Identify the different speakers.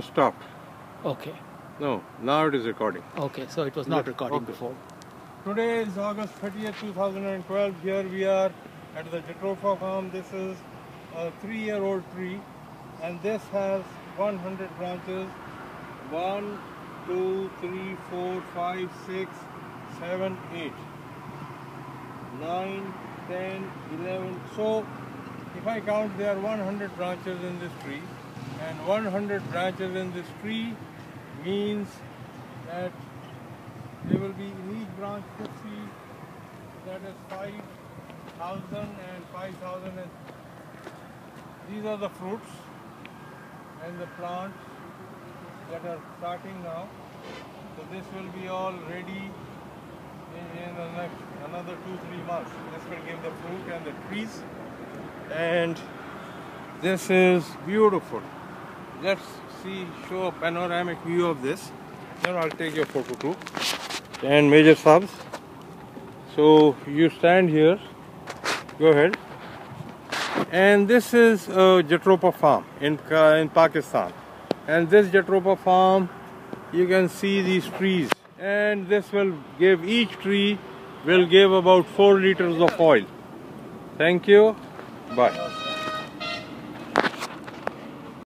Speaker 1: stopped.
Speaker 2: Okay.
Speaker 1: No, now it is recording.
Speaker 2: Okay. So it was not
Speaker 1: Yes,
Speaker 2: recording
Speaker 1: okay.
Speaker 2: before.
Speaker 1: Today is August 30th, 2012. Here we are at the Jatropha farm. This is a three-year-old tree and this has 100 branches. One, two, three, four, five, six, seven, eight, nine, ten, eleven. So if I count, there are 100 branches in this tree and 100 branches in this tree means that there will be in each branch 50, that is 5,000 and 5,000 and these are the fruits and the plants that are starting now. So this will be all ready in, in the next another two, three months. This will give the fruit and the trees and this is beautiful. Let's see, show a panoramic view of this. Then I'll take your photo too. And Major Subs. So you stand here. Go ahead. And this is uh, a Jatropha farm in, Ka- in Pakistan. And this Jatropha farm, you can see these trees. And this will give, each tree will give about 4 liters of oil. Thank you. Bye.